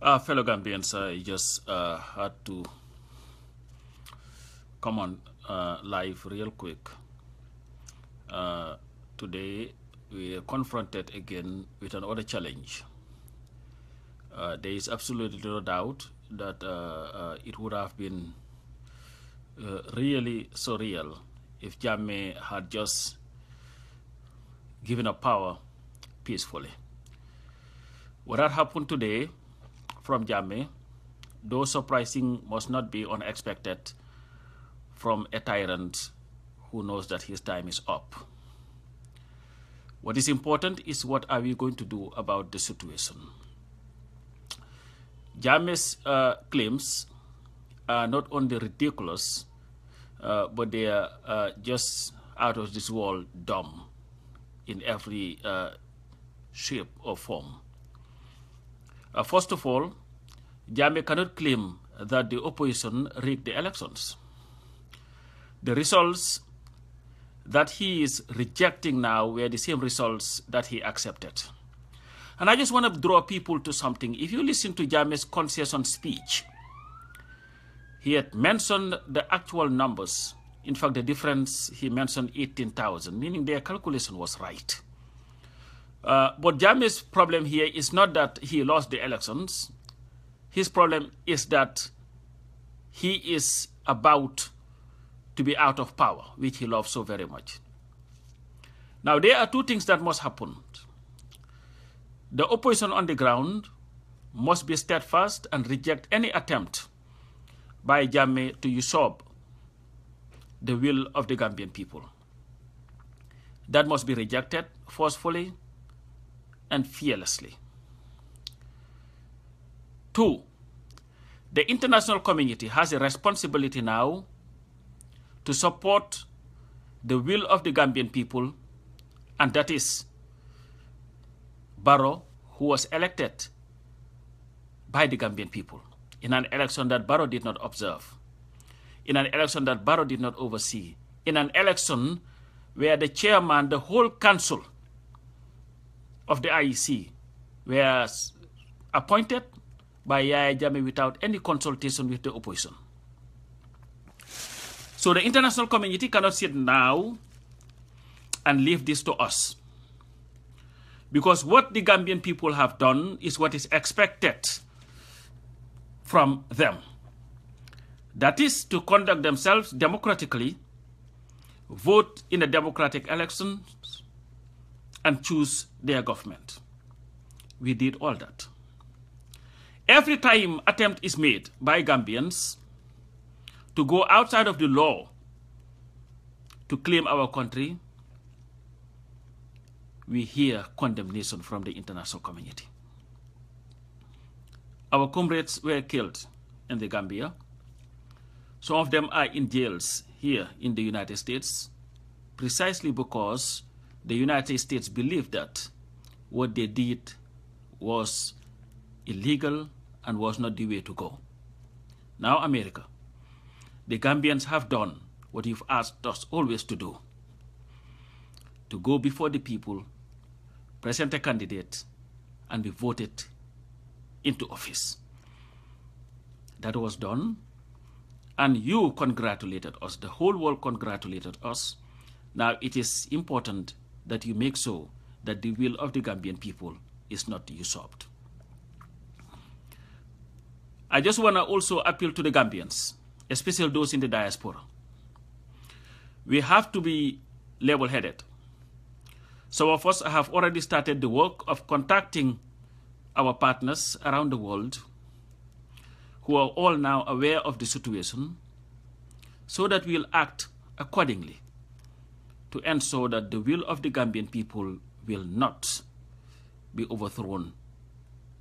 Uh, fellow Gambians, I just uh, had to come on uh, live real quick. Uh, today, we are confronted again with another challenge. Uh, there is absolutely no doubt that uh, it would have been really surreal if Jammeh had just given up power peacefully. What had happened today from Jammeh, though surprising, must not be unexpected from a tyrant who knows that his time is up. What is important is what are we going to do about the situation. Jammeh's uh, claims are not only ridiculous, uh, but they are uh, just out of this world dumb in every uh, shape or form. Uh, first of all, Jammeh cannot claim that the opposition rigged the elections. The results that he is rejecting now were the same results that he accepted. And I just want to draw people to something. If you listen to Jammeh's concession speech, he had mentioned the actual numbers. In fact, the difference, he mentioned 18,000, meaning their calculation was right. Uh, but Jammeh's problem here is not that he lost the elections. His problem is that he is about to be out of power, which he loves so very much. Now, there are two things that must happen. The opposition on the ground must be steadfast and reject any attempt by Jammeh to usurp the will of the Gambian people. That must be rejected forcefully and fearlessly. Two, the international community has a responsibility now to support the will of the Gambian people, and that is Barrow, who was elected by the Gambian people in an election that Barrow did not observe, in an election that Barrow did not oversee, in an election where the chairman, the whole council of the IEC was appointed by Yahya Jammeh without any consultation with the opposition. So the international community cannot sit now and leave this to us. Because what the Gambian people have done is what is expected from them. That is to conduct themselves democratically, vote in a democratic election, and choose their government. We did all that. Every time attempt is made by Gambians to go outside of the law to claim our country, we hear condemnation from the international community. Our comrades were killed in the Gambia. Some of them are in jails here in the United States precisely because the United States believed that what they did was illegal and was not the way to go. Now, America, the Gambians have done what you've asked us always to do to go before the people, present a candidate, and be voted into office. That was done, and you congratulated us. The whole world congratulated us. Now, it is important that you make so that the will of the Gambian people is not usurped. I just want to also appeal to the Gambians, especially those in the diaspora. We have to be level headed. Some of us have already started the work of contacting our partners around the world who are all now aware of the situation so that we'll act accordingly to ensure that the will of the Gambian people will not be overthrown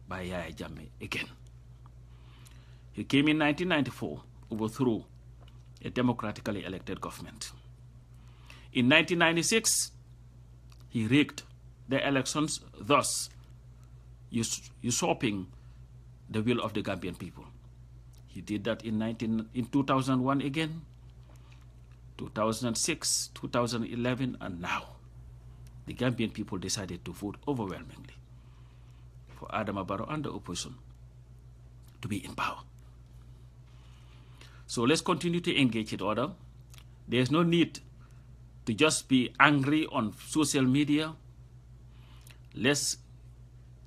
by Yahya Jammeh again. He came in 1994, overthrew a democratically elected government. In 1996, he rigged the elections, thus us usurping the will of the Gambian people. He did that in, 19, in 2001 again, 2006, 2011, and now. The Gambian people decided to vote overwhelmingly for Adama Barrow and the opposition to be in power. So let's continue to engage in order. There's no need to just be angry on social media. Let's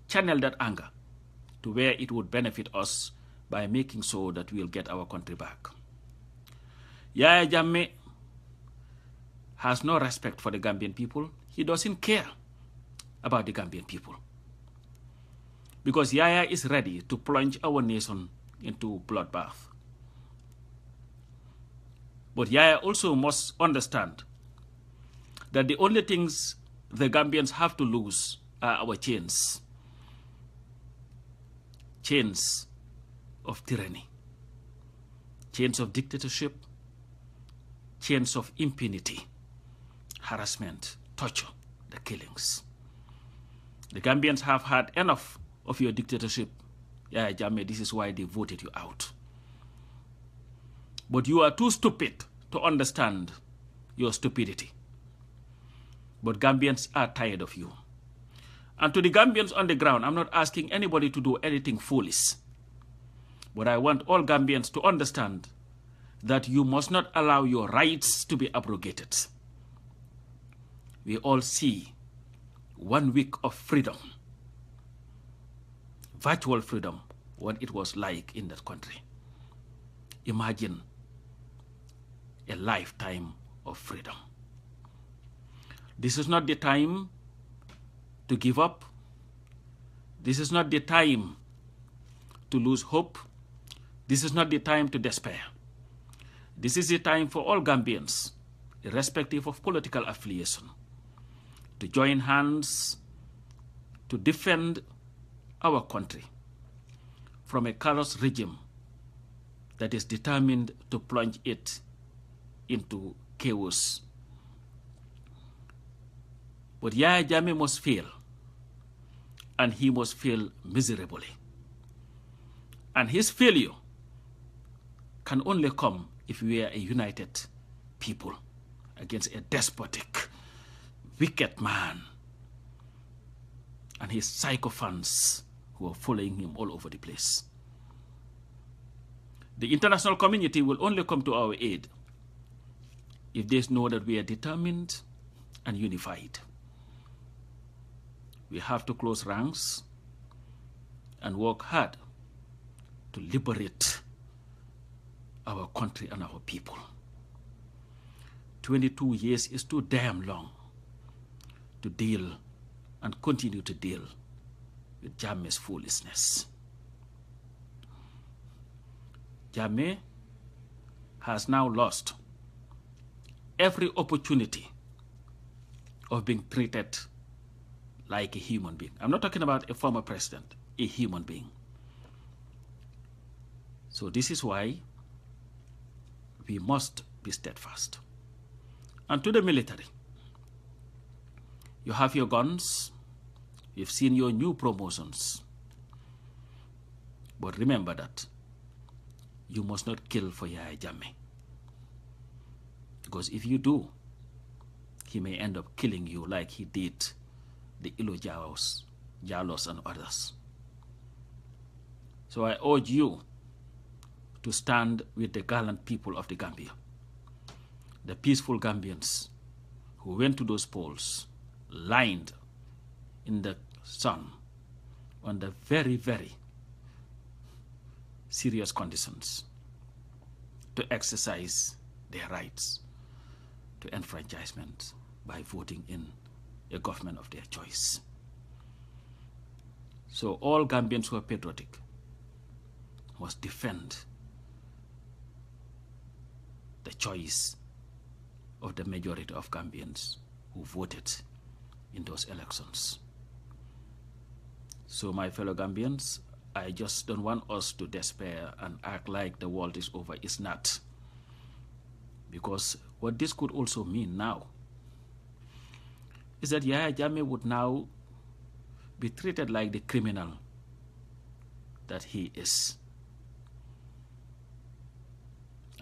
channel that anger to where it would benefit us by making sure that we'll get our country back. Yahya Jammeh has no respect for the Gambian people. He doesn't care about the Gambian people. Because Yahya is ready to plunge our nation into bloodbath. But Yahya also must understand that the only things the Gambians have to lose are our chains. Chains of tyranny, chains of dictatorship, chains of impunity, harassment, torture, the killings. The Gambians have had enough of your dictatorship. Yeah, Jammeh, this is why they voted you out. But you are too stupid to understand your stupidity. But Gambians are tired of you. And to the Gambians on the ground, I'm not asking anybody to do anything foolish. But I want all Gambians to understand that you must not allow your rights to be abrogated. We all see one week of freedom, virtual freedom, what it was like in that country. Imagine a lifetime of freedom. This is not the time to give up. This is not the time to lose hope. This is not the time to despair. This is the time for all Gambians, irrespective of political affiliation, to join hands to defend our country from a callous regime that is determined to plunge it into chaos. But Yahya Jammeh must fail, and he must fail miserably. And his failure can only come if we are a united people against a despotic, wicked man and his sycophants who are following him all over the place. The international community will only come to our aid if they know that we are determined and unified. We have to close ranks and work hard to liberate our country and our people. 22 years is too damn long to deal and continue to deal with Jammeh's foolishness. Jammeh has now lost every opportunity of being treated like a human being. I'm not talking about a former president, a human being. So this is why we must be steadfast. And to the military, you have your guns, you've seen your new promotions. But remember that you must not kill for Yahya Jammeh. Because if you do, he may end up killing you like he did the Ilo Jalos, Jalos and others. So I urge you to stand with the gallant people of the Gambia, the peaceful Gambians who went to those polls, lined in the sun, under very, very serious conditions, to exercise their rights to enfranchisement by voting in a government of their choice. So all Gambians who are patriotic must defend the choice of the majority of Gambians who voted in those elections. So my fellow Gambians, I just don't want us to despair and act like the world is over. It's not. Because what this could also mean now is that Yahya Jammeh would now be treated like the criminal that he is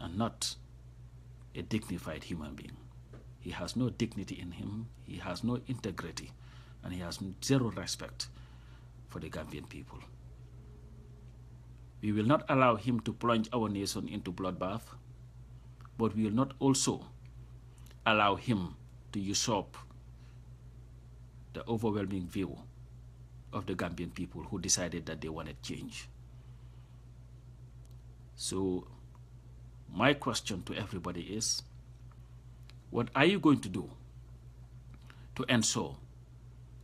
and not a dignified human being. He has no dignity in him, he has no integrity, and he has zero respect for the Gambian people. We will not allow him to plunge our nation into bloodbath, but we will not also allow him to usurp the overwhelming view of the Gambian people who decided that they wanted change. So, my question to everybody is what are you going to do to ensure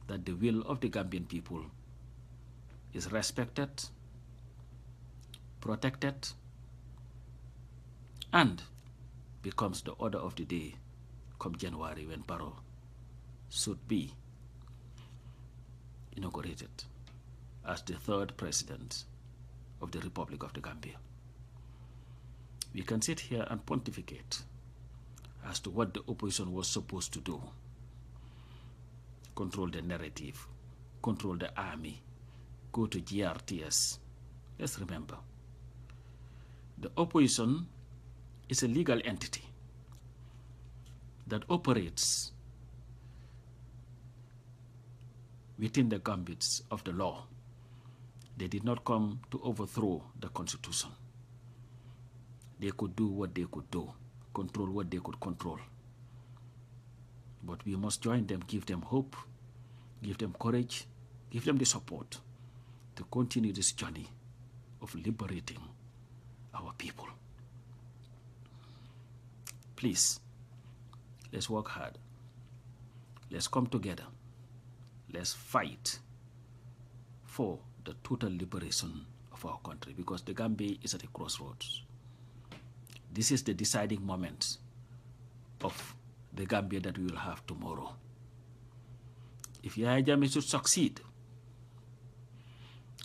that the will of the Gambian people is respected, protected, and becomes the order of the day come January when Barrow should be inaugurated as the third president of the Republic of the Gambia. We can sit here and pontificate as to what the opposition was supposed to do control the narrative, control the army, go to GRTS. Let's remember the opposition is a legal entity that operates within the gambits of the law. They did not come to overthrow the constitution. They could do what they could do, control what they could control. But we must join them, give them hope, give them courage, give them the support to continue this journey of liberating our people. Please, let's work hard. Let's come together. Let's fight for the total liberation of our country because the Gambia is at a crossroads. This is the deciding moment of the Gambia that we will have tomorrow. If Yahya Jammeh should succeed,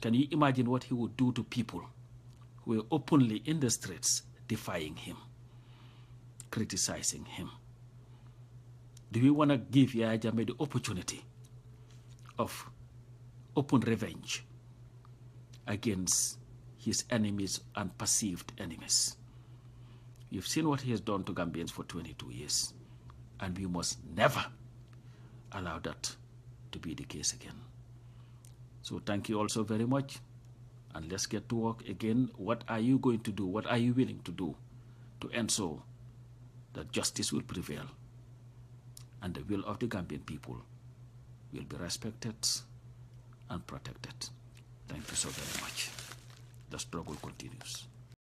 can you imagine what he would do to people who were openly in the streets defying him, criticizing him? Do we want to give Yahya Jammeh the opportunity of open revenge against his enemies and perceived enemies? You've seen what he has done to Gambians for 22 years, and we must never allow that to be the case again. So thank you also very much, and let's get to work again. What are you going to do? What are you willing to do to ensure that justice will prevail and the will of the Gambian people will be respected and protected? Thank you so very much. The struggle continues.